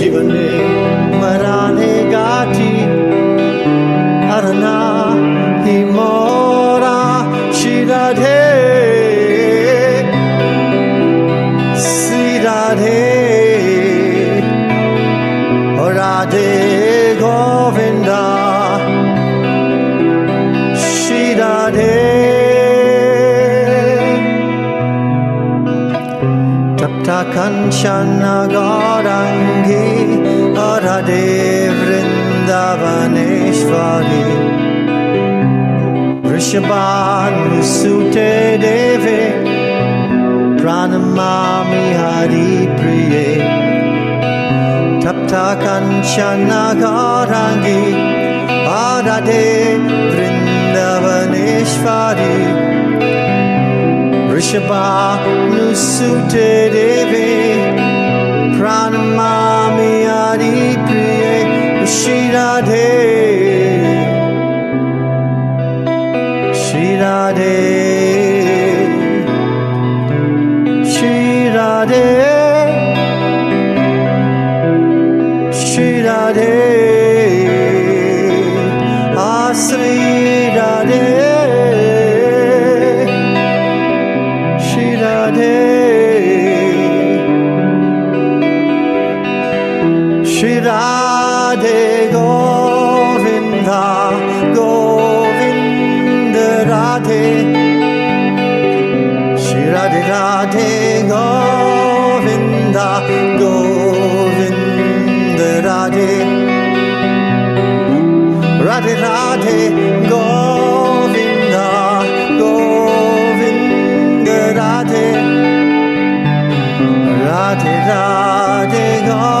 जीवन में तप्ता कंचना गौरंगी राधे वृंदावनेश्वरी वृषभानुसुते देवे प्रणमामि हरिप्रिये तप्ता कंचना गौरंगी राधे वृंदावनेश्वरी वृषभानुसुते देवे प्रणमामि Radhe Shri Radhe Radhe Govinda Govinda Radhe. Radhe Radhe Govinda Govinda Radhe. Radhe Radhe Govinda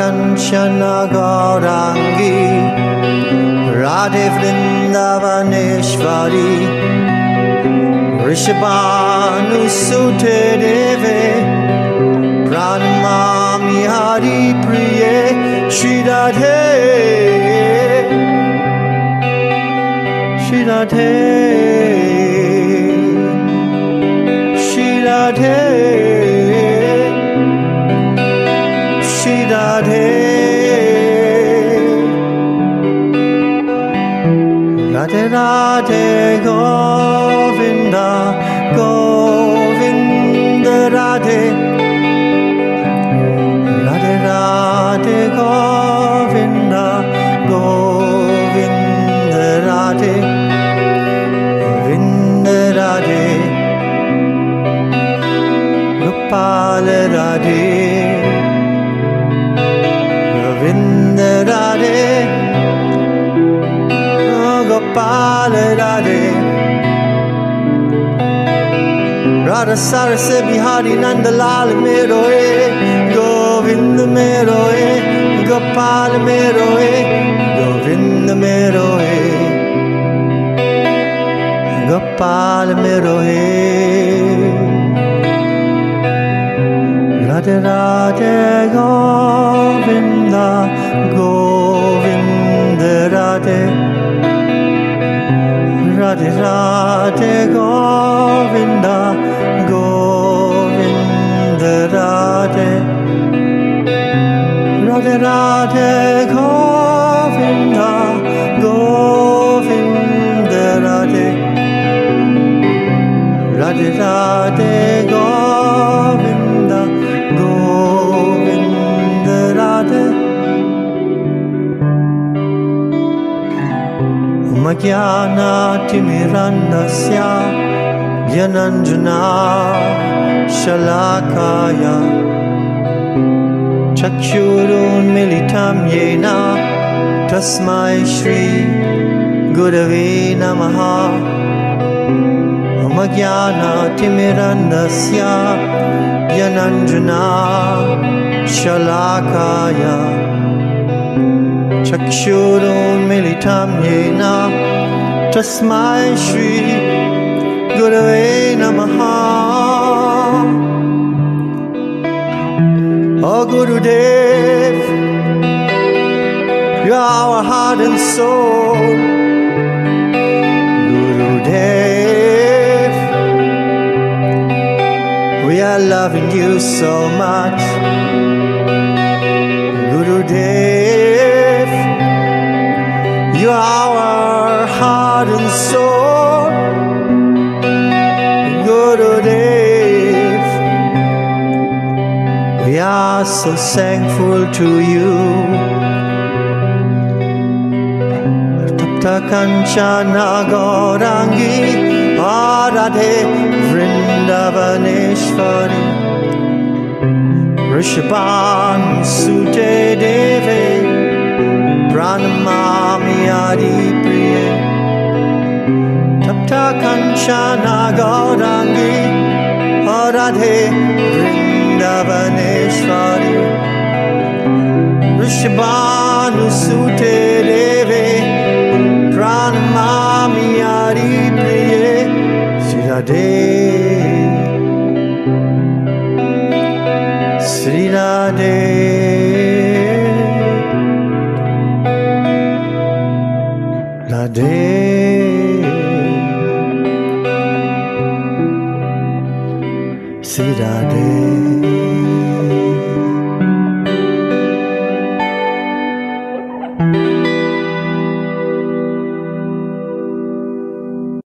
Kanchana Gaurangi Radhe Vrindavaneshwari Rishabhanusute Deve Pranamami Hari Priye Shri Radhe. Shri Radhe. Radhe Radhe Govinda Govinda Radhe. Radhe Radhe Govinda Govinda Radhe. Govinda Radhe. Gopal Radhe. Govinda Radhe Gopal Radhe Radha सार से बिहारी नंद लाल मेरो ए गोविंद मेरो ए गोपाल मेरो ए गोविंद मेरो ए गोपाल मेरो ए Radhe Radhe Govind Radhe Govinda Govinda Radhe. Radhe Radhe. ज्ञानातिमिरन्नस्य ज्ञनञ्जना शलाकाय। चक्षुरुन्मिलितं येन तस्मै श्रीगुरवे नमः। मम शलाकाय। चक्षुरुन्मिलितं येन Tasmai Shri Gurave Namaha. Oh Gurudev You are our heart and soul. Gurudev We are loving you so much. Gurudev You are heart and soul We are so thankful to you. Kanchana Gaurangi Radhe Vrindavaneshwari. Rishabhan Sute Deve Pranamami Adi Kanchana Gaurangi Radhe Vrindavaneshwari Rishabhanu Sute Deve Pranamami Adi Priye Sri See Radhe.